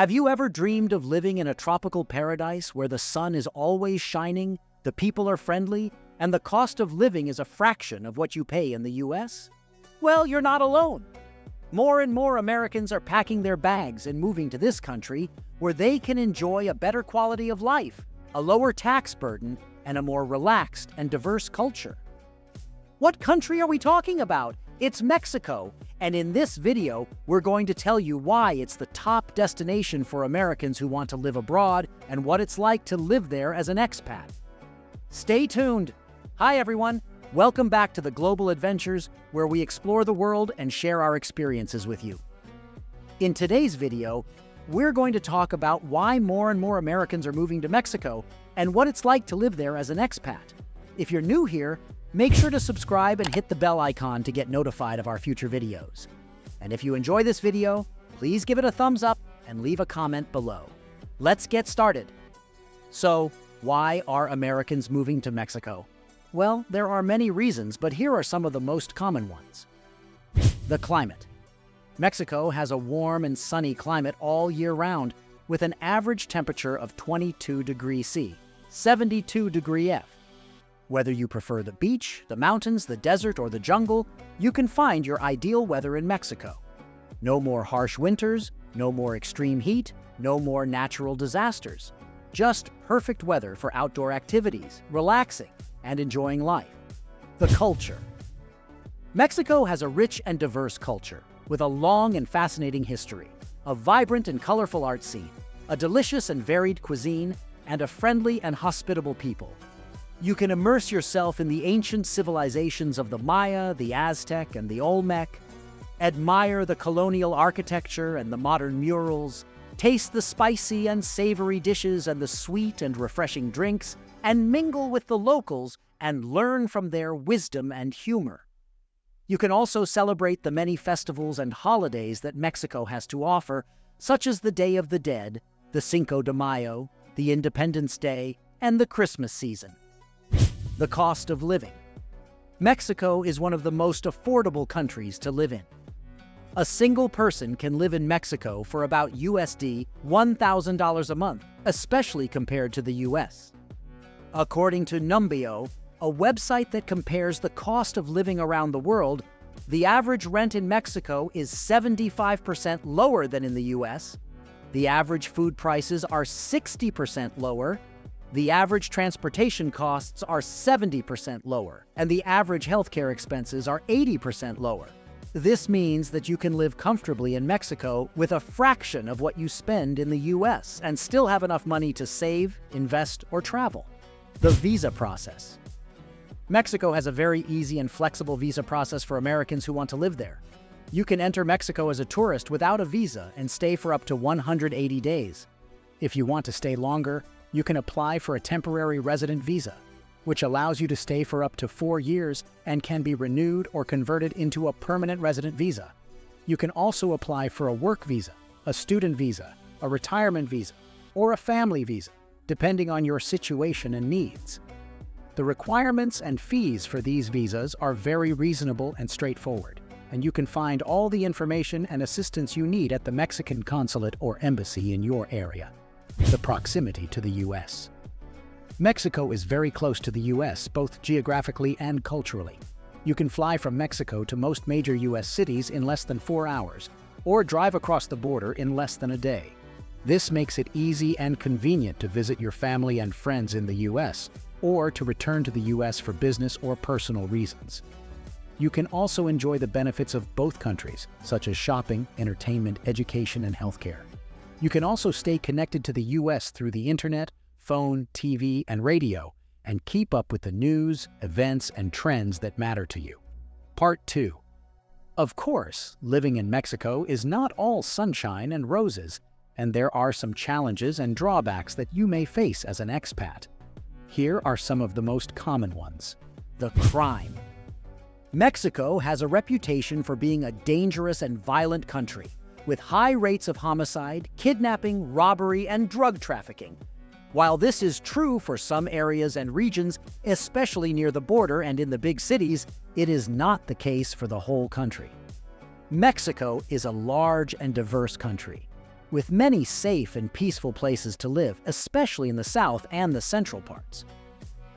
Have you ever dreamed of living in a tropical paradise where the sun is always shining, the people are friendly, and the cost of living is a fraction of what you pay in the US? Well, you're not alone. More and more Americans are packing their bags and moving to this country where they can enjoy a better quality of life, a lower tax burden, and a more relaxed and diverse culture. What country are we talking about? It's Mexico, and in this video, we're going to tell you why it's the top destination for Americans who want to live abroad and what it's like to live there as an expat. Stay tuned. Hi, everyone. Welcome back to the Global Adventures, where we explore the world and share our experiences with you. In today's video, we're going to talk about why more and more Americans are moving to Mexico and what it's like to live there as an expat. If you're new here, Make sure to subscribe and hit the bell icon to get notified of our future videos. And if you enjoy this video, please give it a thumbs up and leave a comment below. Let's get started. So, why are Americans moving to Mexico? Well, there are many reasons, but here are some of the most common ones. The climate. Mexico has a warm and sunny climate all year round, with an average temperature of 22 degrees C, 72 degree F, whether you prefer the beach, the mountains, the desert, or the jungle, you can find your ideal weather in Mexico. No more harsh winters, no more extreme heat, no more natural disasters. Just perfect weather for outdoor activities, relaxing, and enjoying life. The culture. Mexico has a rich and diverse culture, with a long and fascinating history, a vibrant and colorful art scene, a delicious and varied cuisine, and a friendly and hospitable people. You can immerse yourself in the ancient civilizations of the Maya, the Aztec, and the Olmec, admire the colonial architecture and the modern murals, taste the spicy and savory dishes and the sweet and refreshing drinks, and mingle with the locals and learn from their wisdom and humor. You can also celebrate the many festivals and holidays that Mexico has to offer, such as the Day of the Dead, the Cinco de Mayo, the Independence Day, and the Christmas season the cost of living. Mexico is one of the most affordable countries to live in. A single person can live in Mexico for about USD $1,000 a month, especially compared to the US. According to Numbeo, a website that compares the cost of living around the world, the average rent in Mexico is 75% lower than in the US. The average food prices are 60% lower, the average transportation costs are 70% lower, and the average healthcare expenses are 80% lower. This means that you can live comfortably in Mexico with a fraction of what you spend in the US and still have enough money to save, invest, or travel. The visa process. Mexico has a very easy and flexible visa process for Americans who want to live there. You can enter Mexico as a tourist without a visa and stay for up to 180 days. If you want to stay longer, you can apply for a temporary resident visa, which allows you to stay for up to four years and can be renewed or converted into a permanent resident visa. You can also apply for a work visa, a student visa, a retirement visa, or a family visa, depending on your situation and needs. The requirements and fees for these visas are very reasonable and straightforward, and you can find all the information and assistance you need at the Mexican consulate or embassy in your area the proximity to the U.S. Mexico is very close to the U.S., both geographically and culturally. You can fly from Mexico to most major U.S. cities in less than four hours, or drive across the border in less than a day. This makes it easy and convenient to visit your family and friends in the U.S., or to return to the U.S. for business or personal reasons. You can also enjoy the benefits of both countries, such as shopping, entertainment, education, and healthcare. You can also stay connected to the U.S. through the internet, phone, TV, and radio, and keep up with the news, events, and trends that matter to you. Part 2 Of course, living in Mexico is not all sunshine and roses, and there are some challenges and drawbacks that you may face as an expat. Here are some of the most common ones. The crime. Mexico has a reputation for being a dangerous and violent country with high rates of homicide, kidnapping, robbery, and drug trafficking. While this is true for some areas and regions, especially near the border and in the big cities, it is not the case for the whole country. Mexico is a large and diverse country. with many safe and peaceful places to live, especially in the south and the central parts.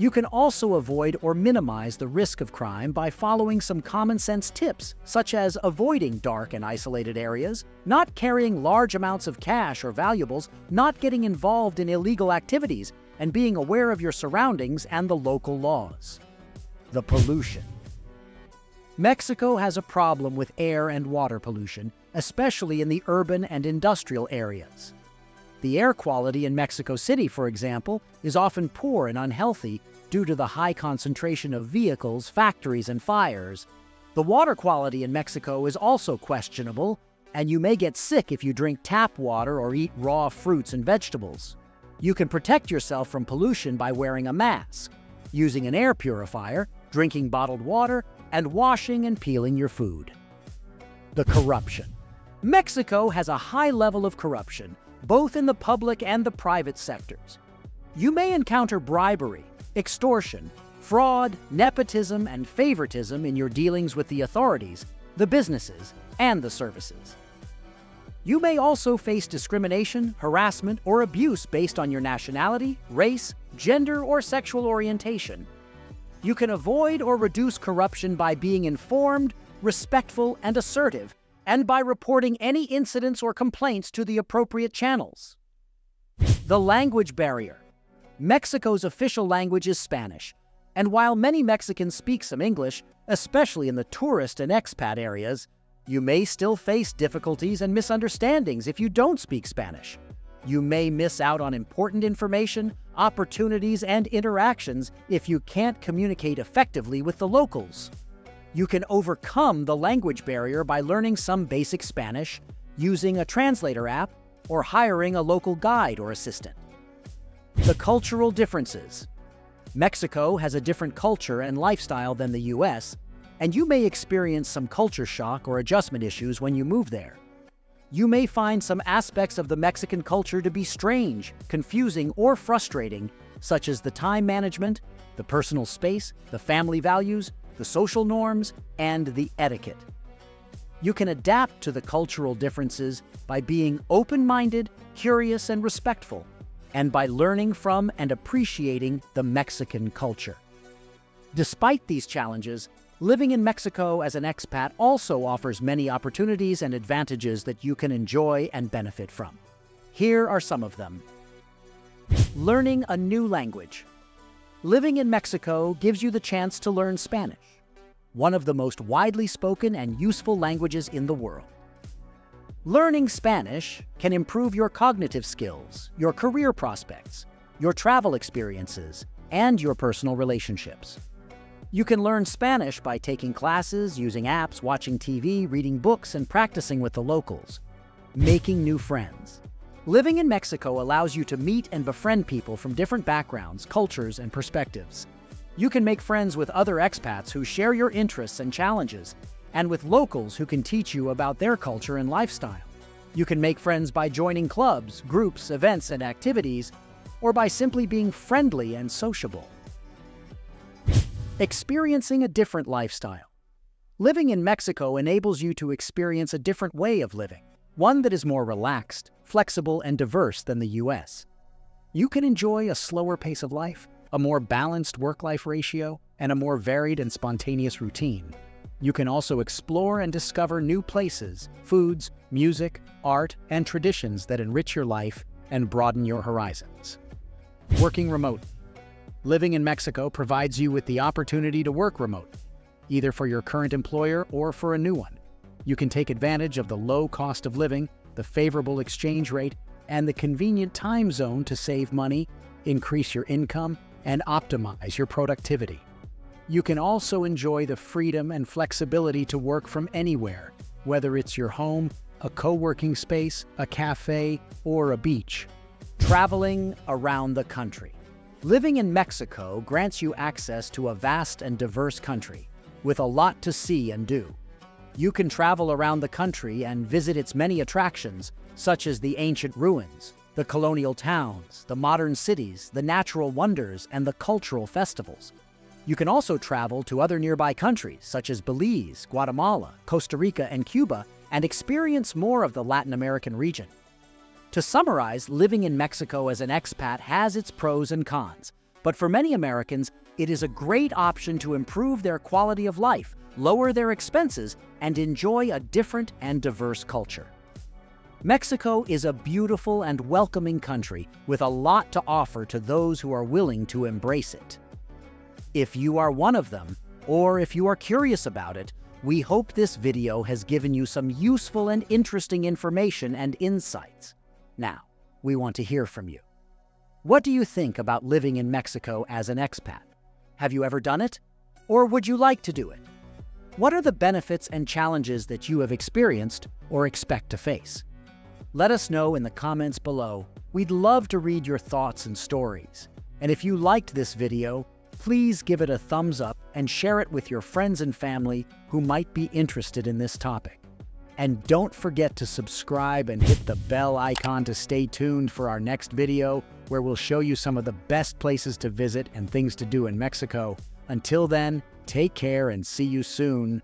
You can also avoid or minimize the risk of crime by following some common sense tips, such as avoiding dark and isolated areas, not carrying large amounts of cash or valuables, not getting involved in illegal activities, and being aware of your surroundings and the local laws. The pollution. Mexico has a problem with air and water pollution, especially in the urban and industrial areas. The air quality in Mexico City, for example, is often poor and unhealthy due to the high concentration of vehicles, factories, and fires. The water quality in Mexico is also questionable, and you may get sick if you drink tap water or eat raw fruits and vegetables. You can protect yourself from pollution by wearing a mask, using an air purifier, drinking bottled water, and washing and peeling your food. The corruption. Mexico has a high level of corruption, both in the public and the private sectors. You may encounter bribery, extortion, fraud, nepotism, and favoritism in your dealings with the authorities, the businesses, and the services. You may also face discrimination, harassment, or abuse based on your nationality, race, gender, or sexual orientation. You can avoid or reduce corruption by being informed, respectful, and assertive and by reporting any incidents or complaints to the appropriate channels. The language barrier. Mexico's official language is Spanish, and while many Mexicans speak some English, especially in the tourist and expat areas, you may still face difficulties and misunderstandings if you don't speak Spanish. You may miss out on important information, opportunities, and interactions if you can't communicate effectively with the locals. You can overcome the language barrier by learning some basic Spanish, using a translator app, or hiring a local guide or assistant. The cultural differences. Mexico has a different culture and lifestyle than the US, and you may experience some culture shock or adjustment issues when you move there. You may find some aspects of the Mexican culture to be strange, confusing, or frustrating, such as the time management, the personal space, the family values, the social norms, and the etiquette. You can adapt to the cultural differences by being open-minded, curious, and respectful, and by learning from and appreciating the Mexican culture. Despite these challenges, living in Mexico as an expat also offers many opportunities and advantages that you can enjoy and benefit from. Here are some of them. Learning a new language. Living in Mexico gives you the chance to learn Spanish, one of the most widely spoken and useful languages in the world. Learning Spanish can improve your cognitive skills, your career prospects, your travel experiences, and your personal relationships. You can learn Spanish by taking classes, using apps, watching TV, reading books, and practicing with the locals. Making new friends. Living in Mexico allows you to meet and befriend people from different backgrounds, cultures, and perspectives. You can make friends with other expats who share your interests and challenges, and with locals who can teach you about their culture and lifestyle. You can make friends by joining clubs, groups, events, and activities, or by simply being friendly and sociable. Experiencing a different lifestyle. Living in Mexico enables you to experience a different way of living one that is more relaxed, flexible, and diverse than the US. You can enjoy a slower pace of life, a more balanced work-life ratio, and a more varied and spontaneous routine. You can also explore and discover new places, foods, music, art, and traditions that enrich your life and broaden your horizons. Working remote. Living in Mexico provides you with the opportunity to work remote, either for your current employer or for a new one. You can take advantage of the low cost of living, the favorable exchange rate, and the convenient time zone to save money, increase your income, and optimize your productivity. You can also enjoy the freedom and flexibility to work from anywhere, whether it's your home, a co-working space, a cafe, or a beach. Traveling around the country. Living in Mexico grants you access to a vast and diverse country, with a lot to see and do. You can travel around the country and visit its many attractions, such as the ancient ruins, the colonial towns, the modern cities, the natural wonders, and the cultural festivals. You can also travel to other nearby countries, such as Belize, Guatemala, Costa Rica, and Cuba, and experience more of the Latin American region. To summarize, living in Mexico as an expat has its pros and cons, but for many Americans, it is a great option to improve their quality of life, lower their expenses, and enjoy a different and diverse culture. Mexico is a beautiful and welcoming country with a lot to offer to those who are willing to embrace it. If you are one of them, or if you are curious about it, we hope this video has given you some useful and interesting information and insights. Now, we want to hear from you. What do you think about living in Mexico as an expat? Have you ever done it? Or would you like to do it? What are the benefits and challenges that you have experienced or expect to face? Let us know in the comments below. We'd love to read your thoughts and stories. And if you liked this video, please give it a thumbs up and share it with your friends and family who might be interested in this topic. And don't forget to subscribe and hit the bell icon to stay tuned for our next video where we'll show you some of the best places to visit and things to do in Mexico. Until then, take care and see you soon.